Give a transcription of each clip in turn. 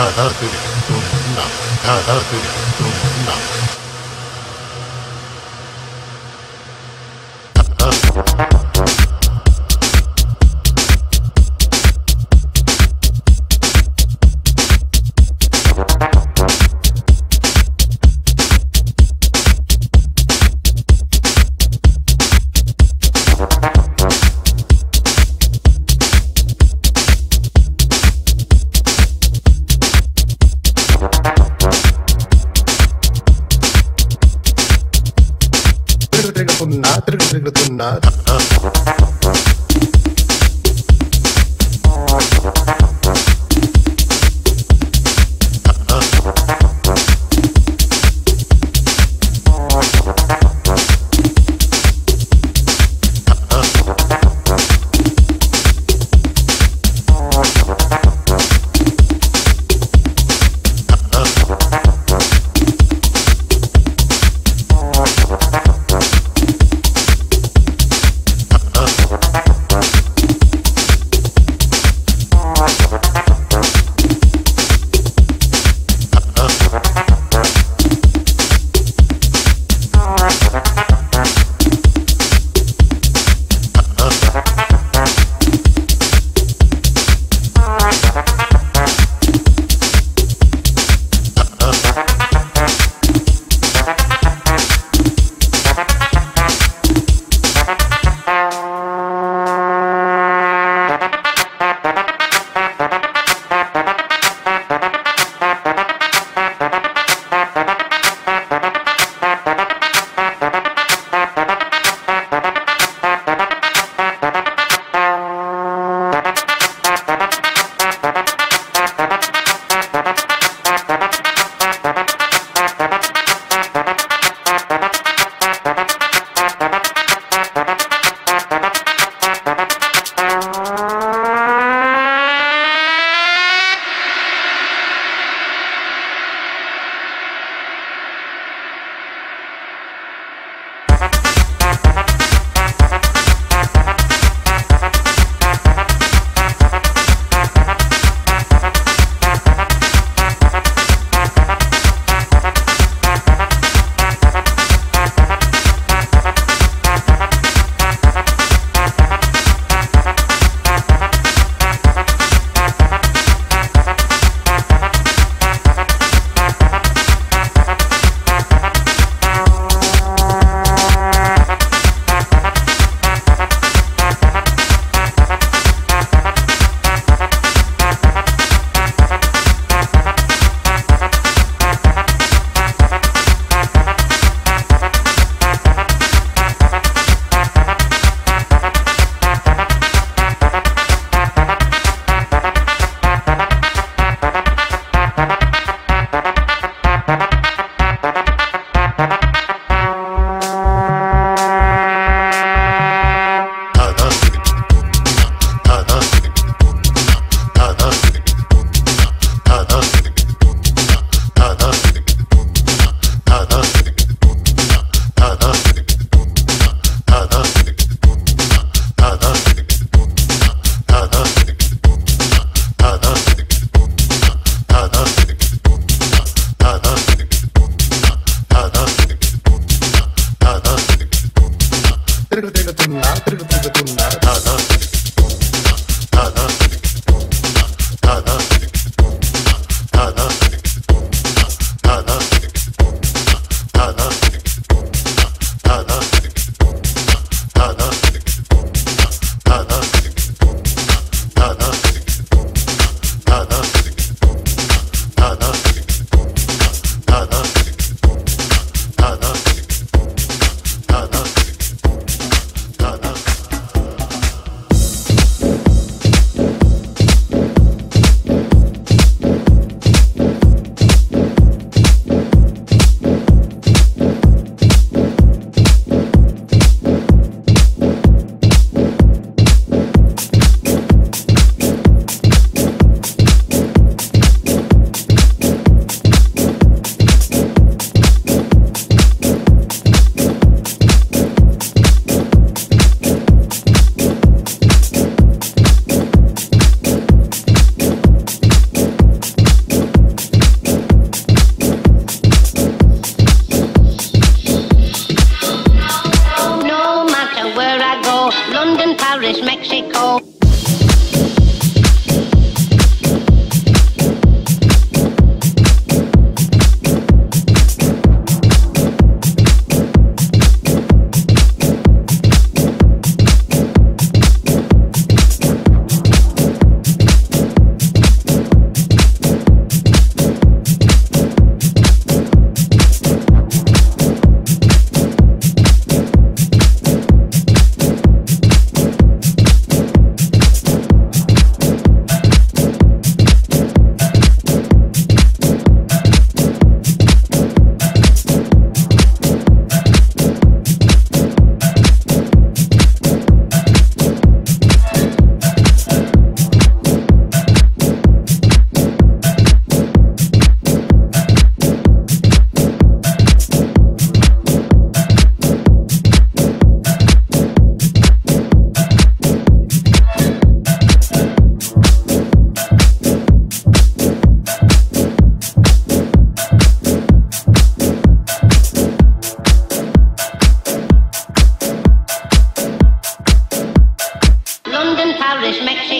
다다들 좀 혼나 다다들 좀 혼나 nuts.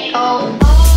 Oh.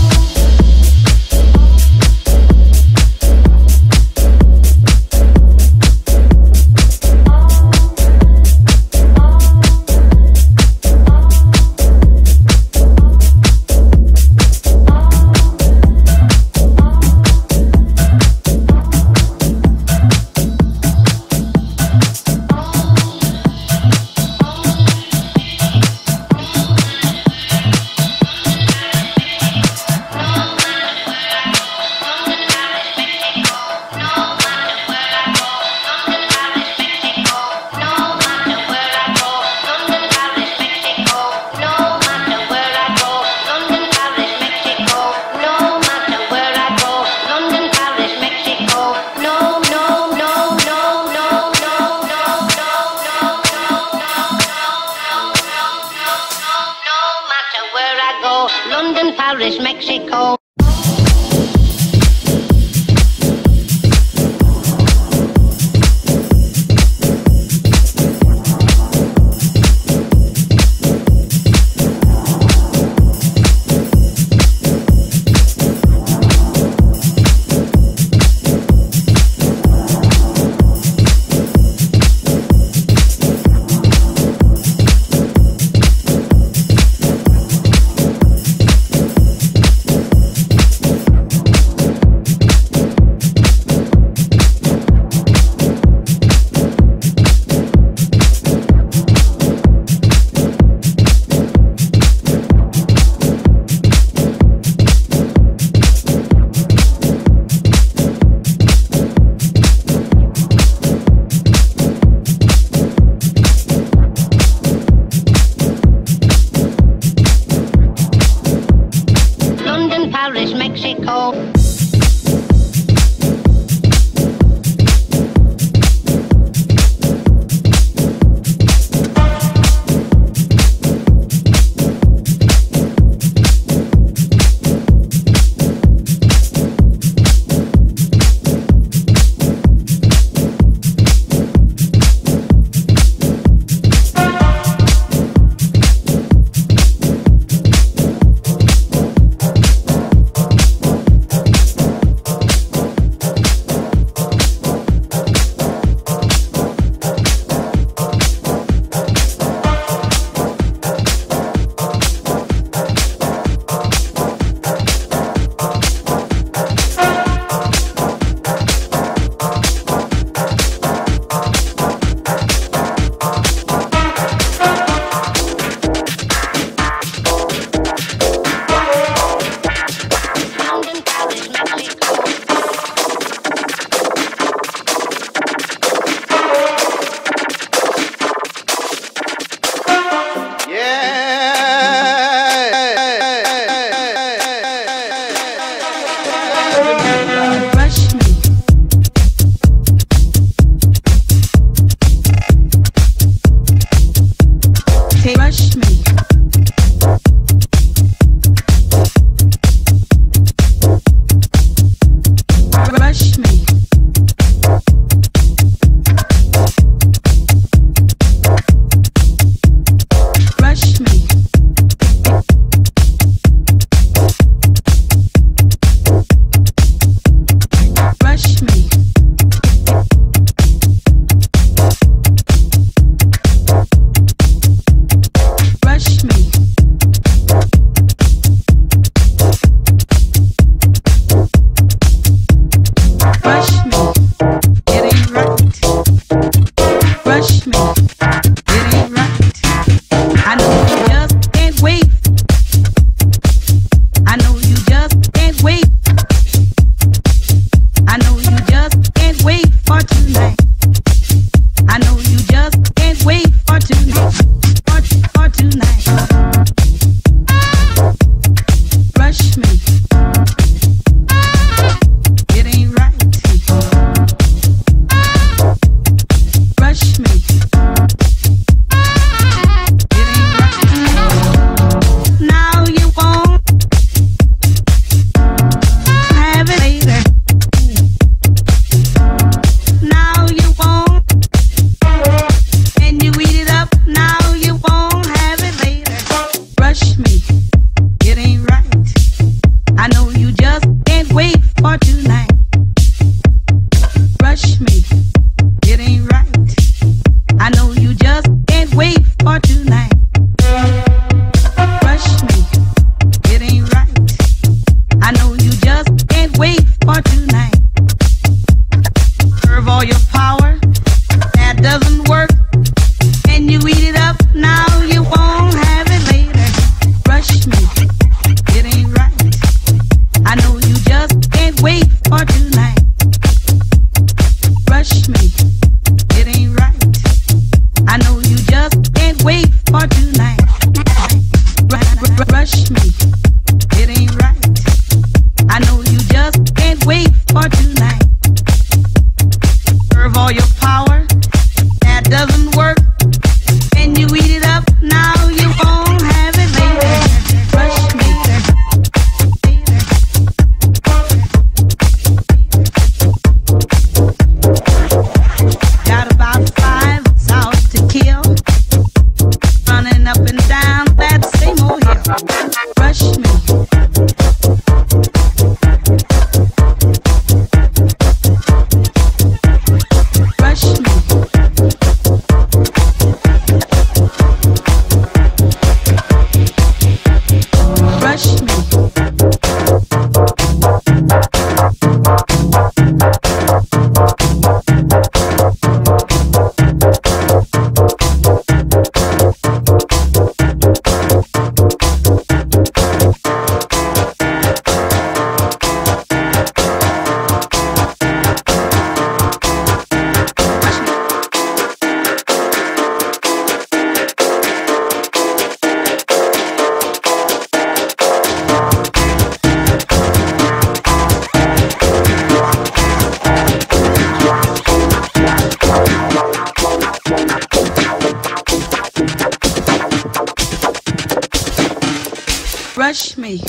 refresh me.